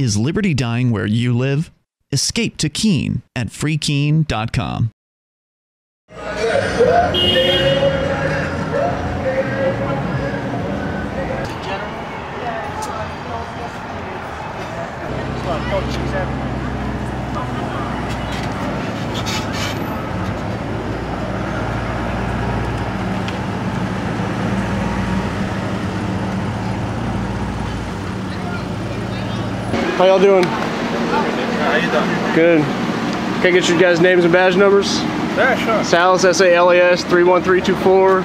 Is liberty dying where you live? Escape to Keene at freekeene.com. How y'all doing? How you doing? Good. Can I get your guys' names and badge numbers? Yeah, sure. Salas, S-A-L-A-S, 31324,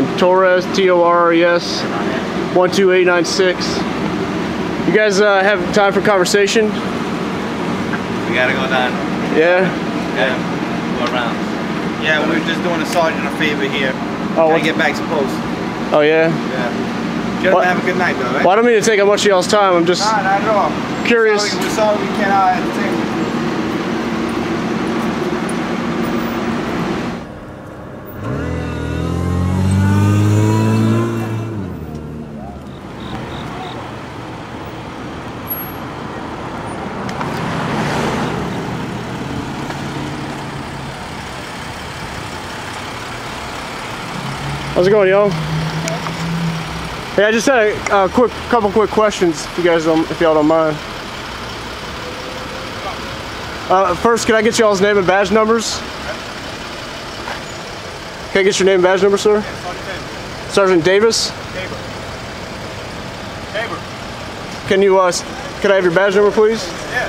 and Torres, T-O-R-R-E-S, 12896. You guys uh, have time for conversation? We gotta go down. Yeah? Yeah. Go around. Yeah, we were just doing a sergeant a favor here. Oh, Gotta get back to post. Oh, yeah? Yeah. Gentlemen, have a good night, though, right? Well, I don't mean to take up much of y'all's time. I'm just Nah, not at all. Curious. Sorry, we're sorry we can't entertain you. How's it going, yo? Hey, I just had a uh, quick, couple quick questions, if you guys don't, if y'all don't mind. Uh, first, can I get y'all's name and badge numbers? Can I get your name and badge number, sir? Sergeant Davis. Can you, uh, can I have your badge number, please? Yeah,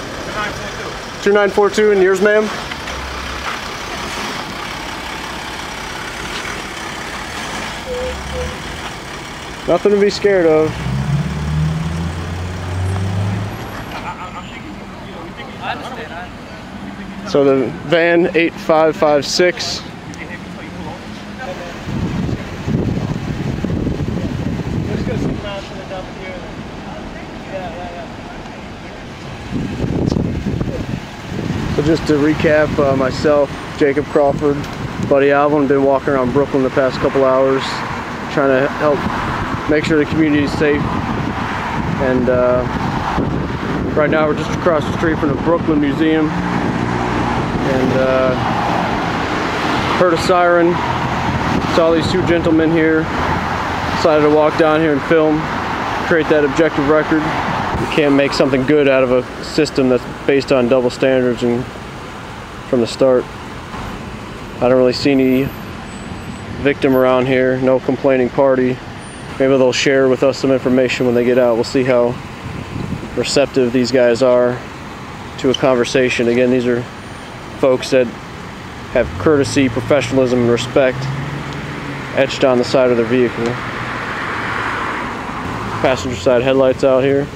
2942 2942. and yours, ma'am? Nothing to be scared of. So the van 8556. So just to recap, uh, myself, Jacob Crawford, Buddy Alvin, been walking around Brooklyn the past couple hours, trying to help make sure the community is safe. And uh, right now we're just across the street from the Brooklyn Museum, and uh, heard a siren. Saw these two gentlemen here. Decided to walk down here and film, create that objective record. You can't make something good out of a system that's based on double standards and from the start. I don't really see any victim around here, no complaining party. Maybe they'll share with us some information when they get out. We'll see how receptive these guys are to a conversation. Again, these are folks that have courtesy, professionalism, and respect etched on the side of their vehicle. Passenger side headlights out here.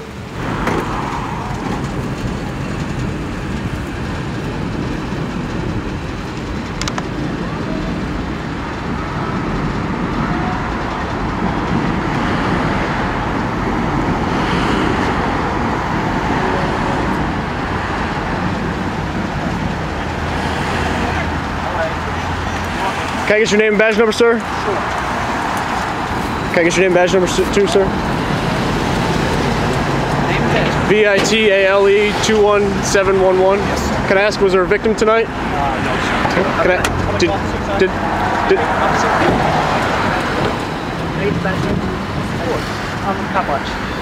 Can I get your name and badge number, sir? Sure. Can I get your name and badge number too, sir? V I T A L E 21711. Yes, sir. Can I ask, was there a victim tonight? Uh, no, sir. Can I, did, did, did, Um, cop.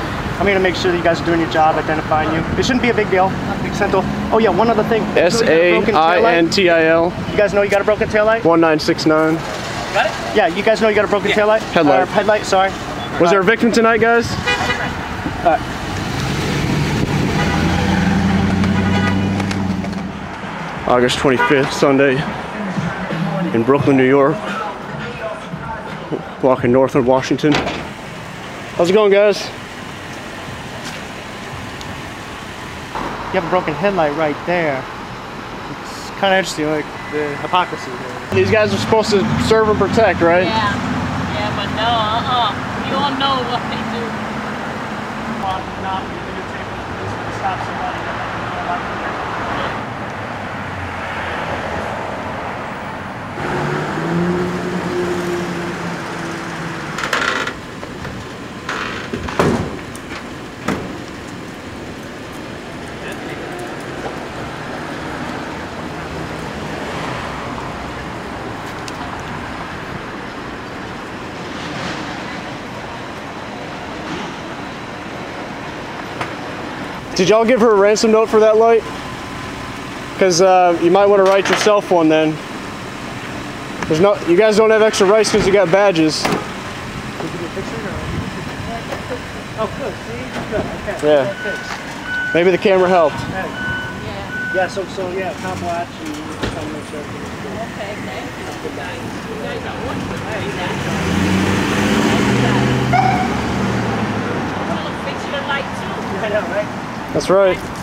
I'm here to make sure that you guys are doing your job, identifying you. It shouldn't be a big deal. Central. Oh yeah, one other thing. S A I N T I L You guys know you got a broken taillight? 1969. Got it? Yeah, you guys know you got a broken taillight? Headlight. Uh, headlight, sorry. Was there a victim tonight, guys? August 25th, Sunday, in Brooklyn, New York. Walking northward Washington. How's it going, guys? You have a broken headlight right there. It's kind of interesting, like the hypocrisy there. These guys are supposed to serve and protect, right? Yeah, yeah, but no, uh-uh. You all know what they do. On, not videotaping this stop somebody Did y'all give her a ransom note for that light? Because uh, you might want to write yourself one then. There's no, you guys don't have extra rice because you got badges. Oh, good. See? Good. Okay. Yeah. Maybe the camera helped. Yeah. Yeah, so, so yeah, cop watch and try to make sure. Okay, thank you, you guys. You guys are wonderful. Thank you. I'm gonna fix your light too. I know, right? That's right.